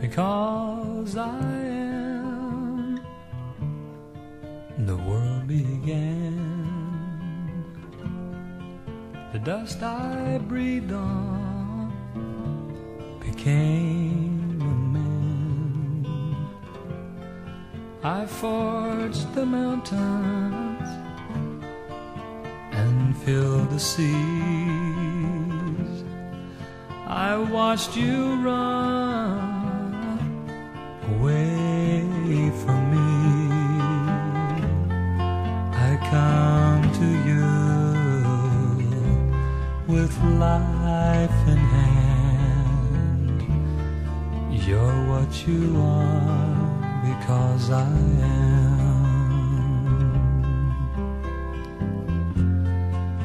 Because I am the world began. The dust I breathed on became a man. I forged the mountains and the seas. I watched you run away from me. I come to you with life in hand. You're what you are because I am.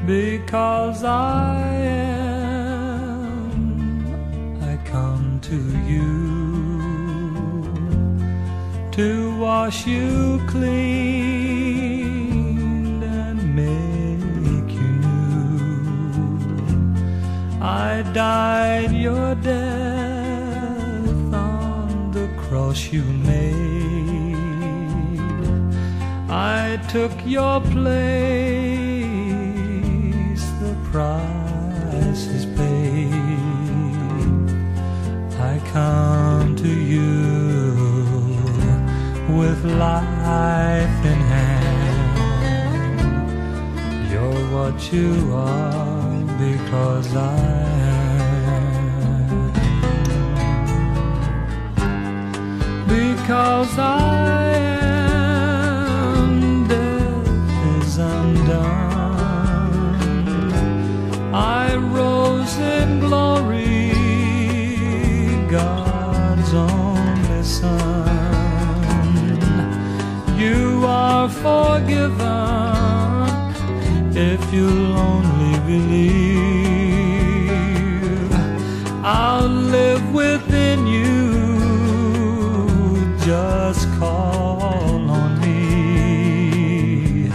Because I am, I come to you to wash you clean and make you new. I died your death on the cross you made. I took your place, price is paid. I come to you with life in hand. You're what you are because I am. Because I forgiven if you'll only believe. I'll live within you. Just call on me.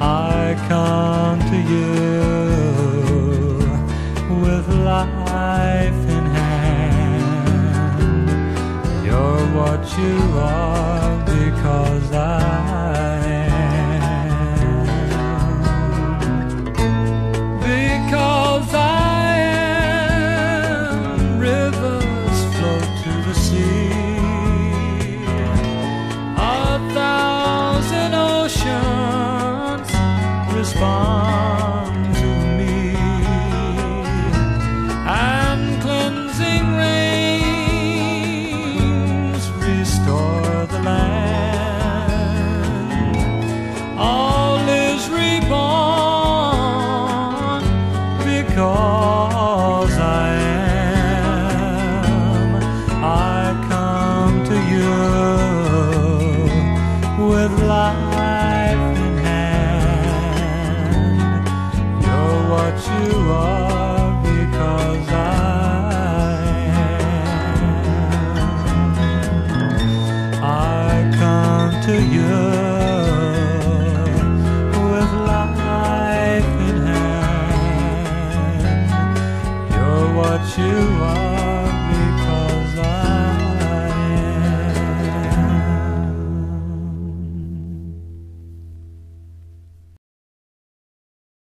I come to you with life in hand. You're what you are because I restore the land. All is reborn because I am. I come to you with life in hand. You're what you are